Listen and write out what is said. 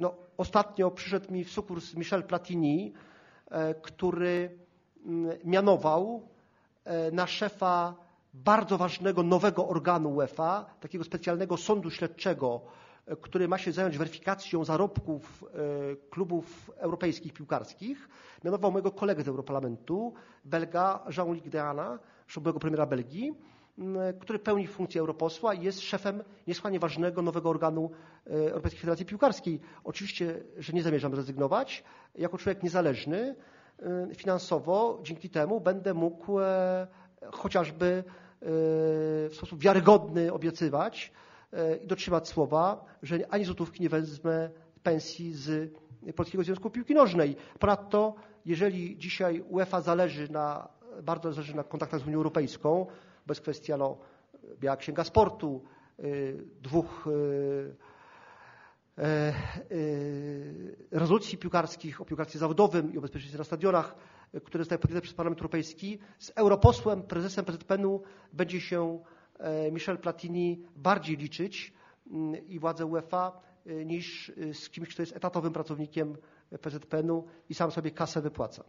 no, ostatnio przyszedł mi w sukurs Michel Platini, który mm, mianował na szefa bardzo ważnego nowego organu UEFA, takiego specjalnego sądu śledczego, który ma się zająć weryfikacją zarobków klubów europejskich piłkarskich, mianował mojego kolegę z Europarlamentu, Belga Jean-Luc Deana, byłego premiera Belgii, który pełni funkcję europosła i jest szefem niesłychanie ważnego nowego organu Europejskiej Federacji Piłkarskiej. Oczywiście, że nie zamierzam rezygnować. Jako człowiek niezależny finansowo dzięki temu będę mógł chociażby w sposób wiarygodny obiecywać i dotrzymać słowa, że ani złotówki nie wezmę pensji z Polskiego Związku Piłki Nożnej. Ponadto, jeżeli dzisiaj UEFA zależy na, bardzo zależy na kontaktach z Unią Europejską, bo jest kwestia no, Biała Księga Sportu, dwóch rezolucji piłkarskich o piłkarstwie zawodowym i o bezpieczeństwie na stadionach, które zostały podjęte przez Parlament Europejski. Z europosłem, prezesem PZPN-u będzie się Michel Platini bardziej liczyć mm, i władze UEFA niż z kimś, kto jest etatowym pracownikiem PZPN-u i sam sobie kasę wypłaca.